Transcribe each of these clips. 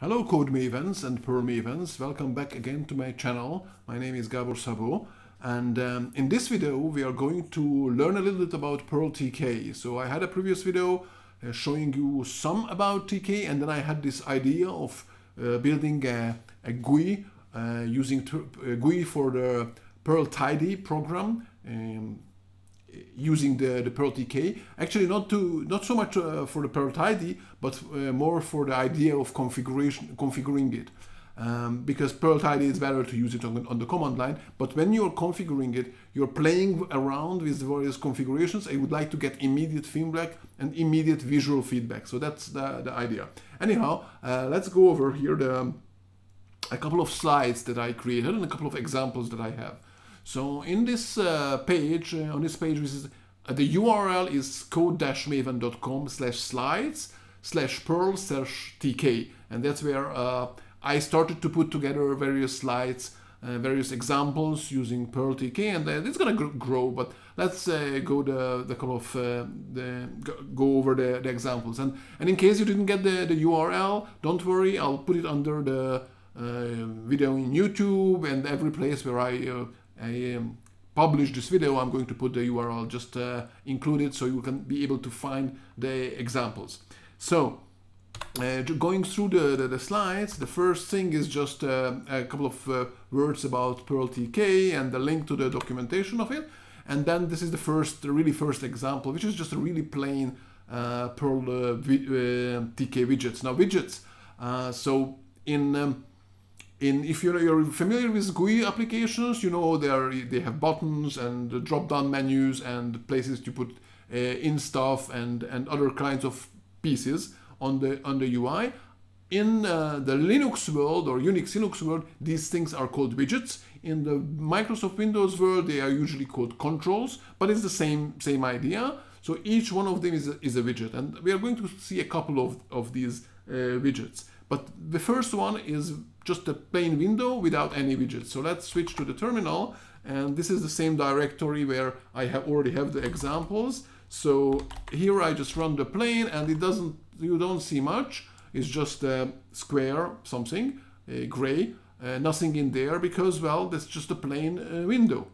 Hello Code Mavens and Perl Mavens, welcome back again to my channel. My name is Gabor Szabo and um, in this video we are going to learn a little bit about Perl TK. So I had a previous video uh, showing you some about TK and then I had this idea of uh, building a, a GUI uh, using a GUI for the Perl Tidy program um, using the, the Perl TK. Actually, not to not so much uh, for the Perl tidy, but uh, more for the idea of configuration configuring it. Um, because Perl tidy is better to use it on, on the command line. But when you're configuring it, you're playing around with various configurations. I would like to get immediate feedback and immediate visual feedback. So that's the, the idea. Anyhow, uh, let's go over here the, a couple of slides that I created and a couple of examples that I have. So in this uh, page, uh, on this page, is, uh, the URL is code-maven.com slash slides slash perl slash tk. And that's where uh, I started to put together various slides, uh, various examples using Perl TK, and uh, it's gonna grow. But let's go the the couple of the go over the, the examples. And and in case you didn't get the the URL, don't worry. I'll put it under the video in YouTube and every place where I I um, publish this video, I'm going to put the URL just uh, included so you can be able to find the examples. So, uh, going through the, the, the, slides, the first thing is just uh, a couple of uh, words about Perl TK and the link to the documentation of it. And then this is the first, really first example, which is just a really plain uh, Perl uh, TK widgets. Now widgets, so in um, in if you're, you're familiar with GUI applications, you know they are they have buttons and drop-down menus and places to put uh, in stuff and and other kinds of pieces on the on the UI. In uh, the Linux world or Unix Linux world, these things are called widgets. In the Microsoft Windows world, they are usually called controls, but it's the same same idea. So each one of them is a, is a widget, and we are going to see a couple of of these uh, widgets. But the first one is just a plain window without any widgets. So let's switch to the terminal. And this is the same directory where I have already have the examples. So here I just run the plain and it doesn't, you don't see much. It's just a square something, a gray, uh, nothing in there because, well, that's just a plain uh, window.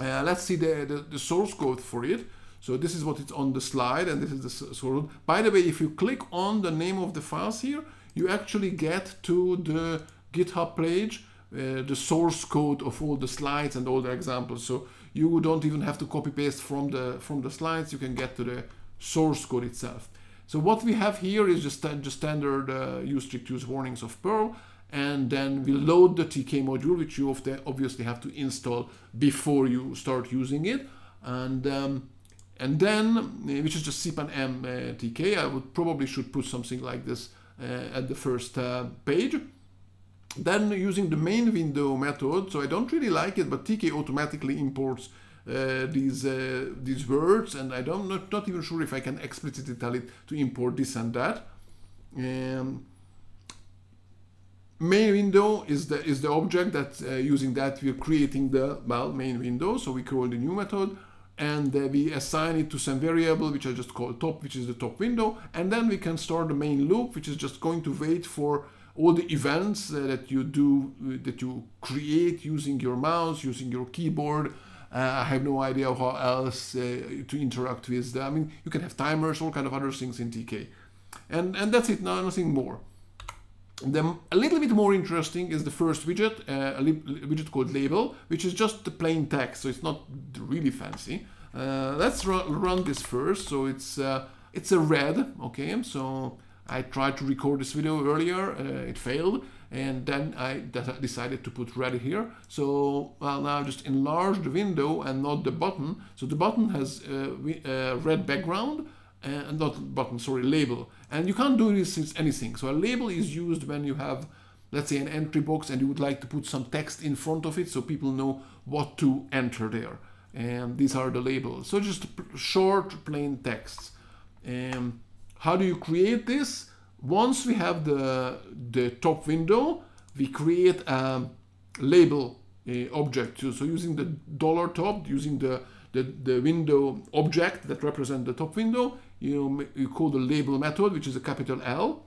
Uh, let's see the, the, the, source code for it. So this is what it's on the slide and this is the source. By the way, if you click on the name of the files here, you actually get to the GitHub page, uh, the source code of all the slides and all the examples. So you don't even have to copy paste from the from the slides. You can get to the source code itself. So what we have here is just, the standard uh, use strict use warnings of Perl. And then we load the TK module, which you obviously have to install before you start using it. And um, and then, which is just cpan-m uh, TK, I would probably should put something like this at the first uh, page. Then using the main window method, so I don't really like it, but TK automatically imports uh, these uh, these words, and I don't not, not even sure if I can explicitly tell it to import this and that. Um, main window is the is the object that uh, using that we're creating the well main window. So we call the new method and we assign it to some variable which I just call top which is the top window and then we can start the main loop which is just going to wait for all the events uh, that you do uh, that you create using your mouse using your keyboard uh, I have no idea how else uh, to interact with them. I mean you can have timers all kind of other things in TK and and that's it no, nothing more the, a little bit more interesting is the first widget, uh, a widget called label, which is just the plain text, so it's not really fancy. Uh, let's run this first. So it's uh, it's a red, okay? So I tried to record this video earlier, uh, it failed, and then I decided to put red here. So well, now just enlarge the window and not the button. So the button has a uh, uh, red background, and not button, sorry, label. And you can't do this with anything. So a label is used when you have, let's say, an entry box and you would like to put some text in front of it so people know what to enter there. And these are the labels. So just short, plain texts. And how do you create this? Once we have the, the top window, we create a label uh, object. So using the dollar top, using the the, the window object that represent the top window, you, you call the label method, which is a capital L.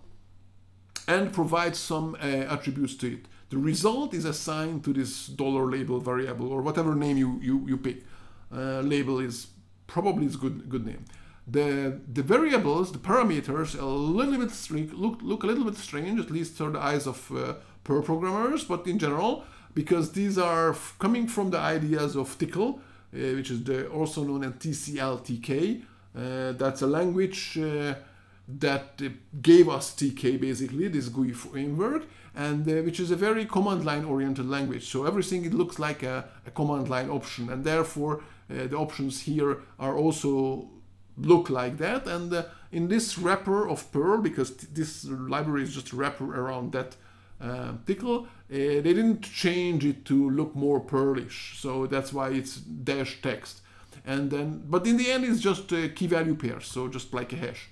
and provides some uh, attributes to it. The result is assigned to this dollar label variable or whatever name you, you, you pick. Uh, label is probably is good good name. The the variables, the parameters, a little bit strange, look look a little bit strange, at least through the eyes of uh, Perl programmers, but in general, because these are coming from the ideas of Tcl, uh, which is the, also known as TCL/TK. Uh, that's a language uh, that uh, gave us TK basically, this GUI framework, and uh, which is a very command line oriented language. So everything it looks like a, a command line option, and therefore uh, the options here are also look like that. And uh, in this wrapper of Perl, because this library is just wrapper around that uh, they didn't change it to look more Perlish. So that's why it's dash text. And then, but in the end, it's just key value pairs, so just like a hash.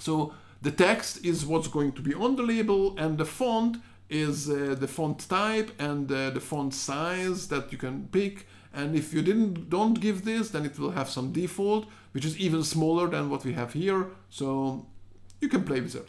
So the text is what's going to be on the label and the font is uh, the font type and uh, the font size that you can pick. And if you didn't don't give this, then it will have some default, which is even smaller than what we have here. So you can play with it.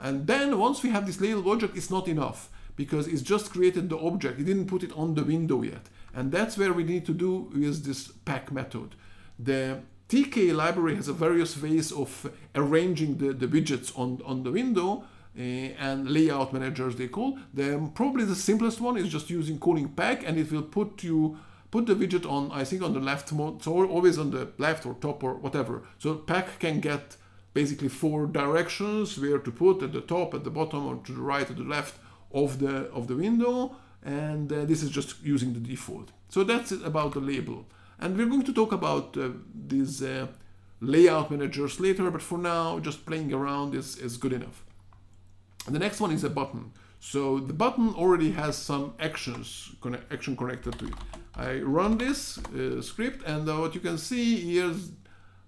And then once we have this label object, it's not enough because it's just created the object. It didn't put it on the window yet. And that's where we need to do is this pack method. The TK library has a various ways of arranging the, the widgets on, on the window uh, and layout managers they call. The, probably the simplest one is just using calling pack and it will put you put the widget on I think on the left mode so always on the left or top or whatever. So pack can get basically four directions where to put at the top, at the bottom or to the right or the left of the of the window and uh, this is just using the default. So that's about the label. And we're going to talk about uh, these uh, layout managers later, but for now, just playing around is, is good enough. And the next one is a button. So the button already has some actions, action connected to it. I run this uh, script and uh, what you can see is,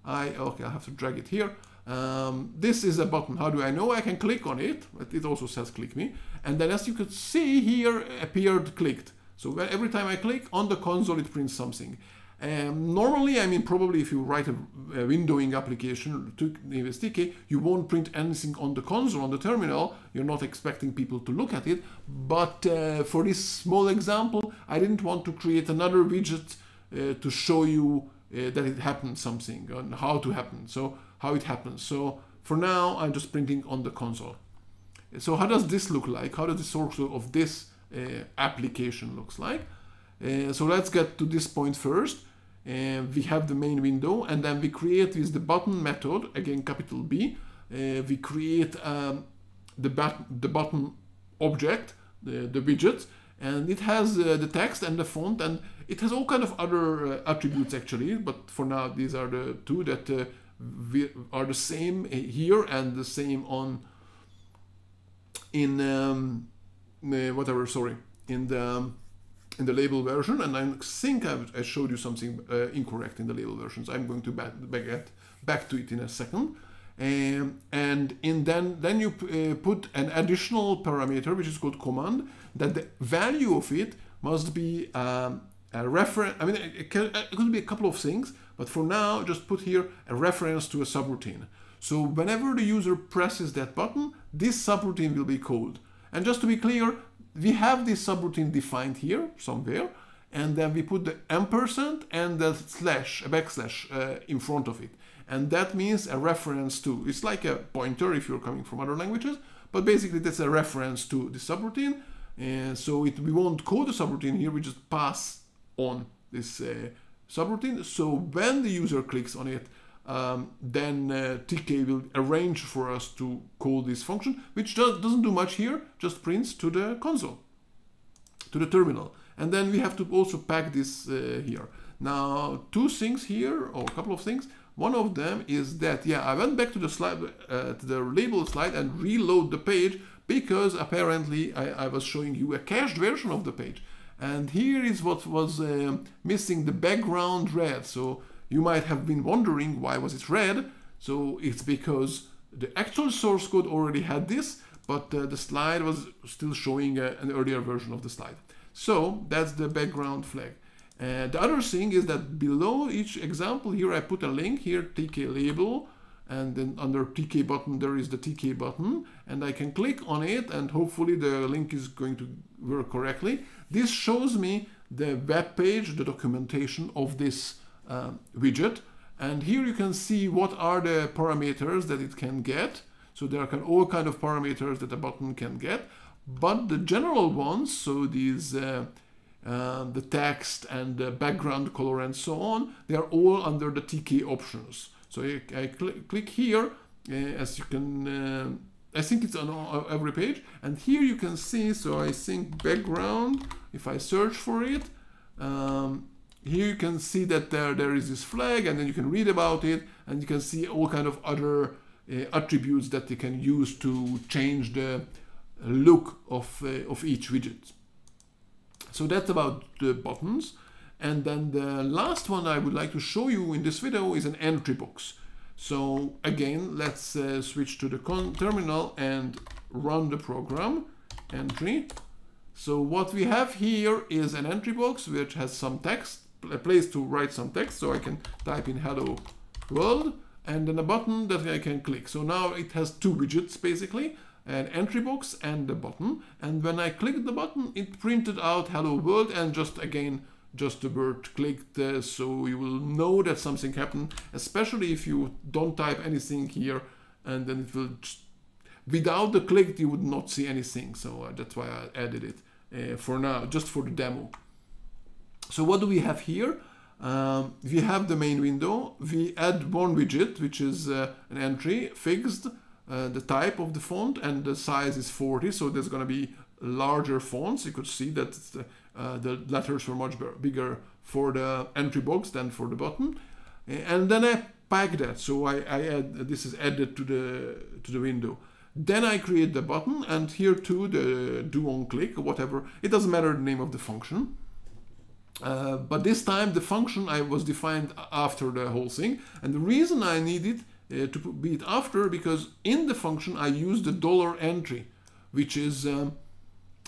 I, okay, I have to drag it here. Um, this is a button. How do I know? I can click on it, it also says click me. And then as you could see here appeared clicked. So every time I click on the console, it prints something. Um, normally, I mean, probably if you write a, a windowing application to TK, you won't print anything on the console, on the terminal. You're not expecting people to look at it. But uh, for this small example, I didn't want to create another widget uh, to show you uh, that it happened something and how to happen. So how it happens. So for now, I'm just printing on the console. So how does this look like? How does the source of this uh, application looks like? Uh, so let's get to this point first uh, we have the main window and then we create with the button method again capital B uh, we create um, the, the button object the, the widget and it has uh, the text and the font and it has all kind of other uh, attributes actually but for now these are the two that uh, are the same here and the same on in um, uh, whatever sorry in the um, in the label version, and I think I've, I showed you something uh, incorrect in the label versions. I'm going to back, get back to it in a second. Um, and in then then you uh, put an additional parameter which is called command that the value of it must be um, a reference I mean it, can, it could be a couple of things but for now just put here a reference to a subroutine so whenever the user presses that button this subroutine will be called and just to be clear we have this subroutine defined here somewhere, and then we put the ampersand and the slash, a backslash uh, in front of it. And that means a reference to, it's like a pointer if you're coming from other languages, but basically that's a reference to the subroutine. And so it, we won't call the subroutine here, we just pass on this uh, subroutine. So when the user clicks on it, um, then uh, TK will arrange for us to call this function, which does, doesn't do much here, just prints to the console, to the terminal. And then we have to also pack this uh, here. Now, two things here, or a couple of things. One of them is that, yeah, I went back to the slide, uh, to the label slide and reload the page because apparently I, I, was showing you a cached version of the page. And here is what was um, missing the background red. So you might have been wondering why was it red. So it's because the actual source code already had this, but uh, the slide was still showing uh, an earlier version of the slide. So that's the background flag. Uh, the other thing is that below each example here I put a link here, TK label, and then under TK button there is the TK button and I can click on it and hopefully the link is going to work correctly. This shows me the web page, the documentation of this uh, widget and here you can see what are the parameters that it can get. So there are all kind of parameters that a button can get but the general ones, so these uh, uh, the text and the background color and so on, they are all under the TK options. So I, I cl click here, uh, as you can, uh, I think it's on every page, and here you can see, so I think background, if I search for it, um, here you can see that there, there is this flag and then you can read about it and you can see all kind of other uh, attributes that you can use to change the look of, uh, of each widget. So that's about the buttons. And then the last one I would like to show you in this video is an entry box. So again, let's uh, switch to the terminal and run the program, entry. So what we have here is an entry box which has some text, a place to write some text. So I can type in hello world and then a button that I can click. So now it has two widgets basically an entry box and the button and when I clicked the button it printed out hello world and just again just the word clicked uh, so you will know that something happened especially if you don't type anything here and then it will just, without the click you would not see anything. So uh, that's why I added it uh, for now just for the demo. So what do we have here? Um, we have the main window. We add one widget which is uh, an entry fixed uh, the type of the font and the size is 40 so there's going to be larger fonts. You could see that the, uh, the letters were much bigger for the entry box than for the button and then I pack that. So I, I add this is added to the to the window. Then I create the button and here too the do on click or whatever. It doesn't matter the name of the function. Uh, but this time the function I was defined after the whole thing. And the reason I needed uh, to be it after because in the function I use the dollar entry, which is um,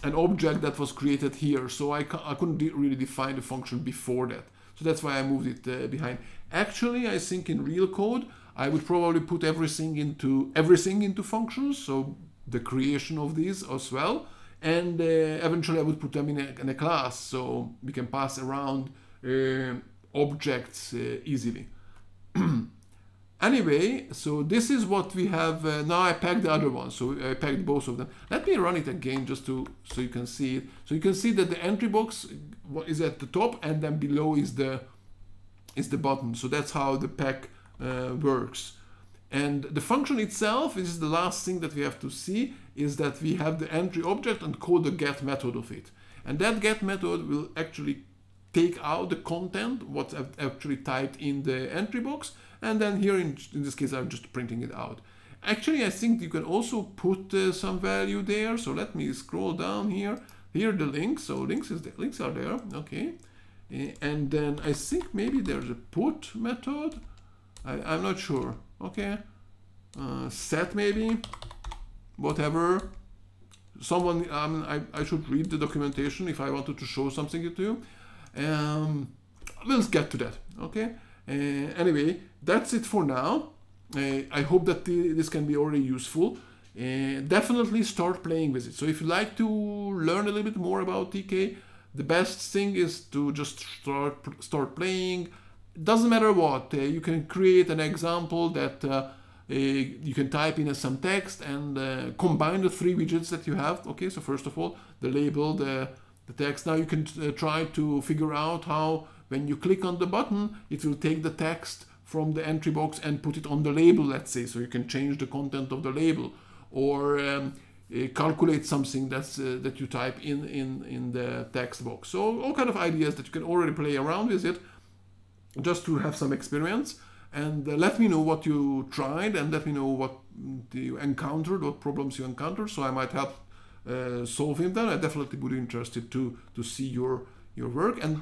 an object that was created here. So I, I couldn't de really define the function before that. So that's why I moved it uh, behind. Actually, I think in real code, I would probably put everything into everything into functions. So the creation of these as well. And uh, eventually I would put them in a, in a, class so we can pass around uh, objects uh, easily. Anyway, so this is what we have. Uh, now I packed the other one, so I packed both of them. Let me run it again just to so you can see it. So you can see that the entry box is at the top and then below is the is the button. So that's how the pack uh, works. And the function itself is the last thing that we have to see is that we have the entry object and call the get method of it. And that get method will actually take out the content, what's actually typed in the entry box, and then here in, in this case I'm just printing it out. Actually I think you can also put uh, some value there, so let me scroll down here. Here the links, so links is the, links are there, okay. Uh, and then I think maybe there's a put method. I, am not sure. Okay. Uh, set maybe. Whatever. Someone, um, I, I should read the documentation if I wanted to show something to you. Um, we'll get to that. Okay. Uh, anyway, that's it for now. Uh, I hope that this can be already useful. Uh, definitely start playing with it. So if you like to learn a little bit more about TK, the best thing is to just start start playing. Doesn't matter what. Uh, you can create an example that uh, uh, you can type in some text and uh, combine the three widgets that you have. Okay, so first of all, the label, the, the text. Now you can try to figure out how when you click on the button, it will take the text from the entry box and put it on the label, let's say, so you can change the content of the label or um, uh, calculate something that's uh, that you type in, in in the text box. So all kind of ideas that you can already play around with it, just to have some experience. And uh, let me know what you tried, and let me know what you encountered, what problems you encountered, so I might help uh, solving them. I definitely would be interested to to see your your work. And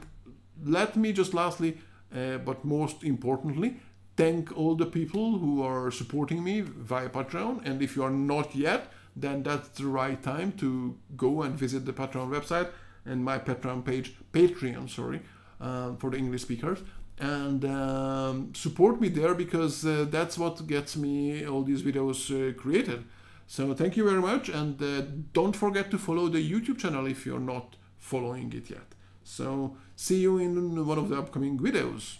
let me just lastly uh, but most importantly, thank all the people who are supporting me via Patreon. And if you are not yet, then that's the right time to go and visit the Patreon website and my Patreon page, Patreon, sorry, uh, for the English speakers. and um, support me there because uh, that's what gets me all these videos uh, created. So thank you very much and uh, don't forget to follow the YouTube channel if you're not following it yet. So see you in one of the upcoming videos.